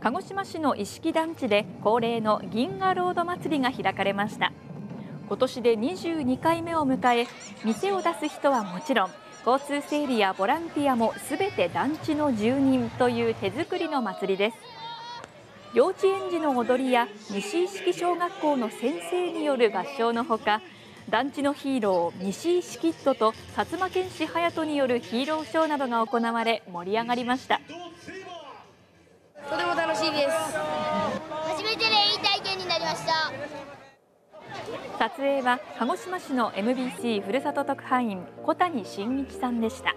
鹿児島市の石木団地で恒例の銀河ロード祭りが開かれました。今年で22回目を迎え店を出す人はもちろん交通整理やボランティアもすべて団地の住人という手作りの祭りです。幼稚園児の踊りや西石木小学校の先生による合唱のほか団地のヒーロー西石キッドと薩摩剣士隼人によるヒーローショーなどが行われ盛り上がりましたとても楽しいです初めてでいい体験になりました撮影は鹿児島市の MBC ふるさと特派員小谷真一さんでした。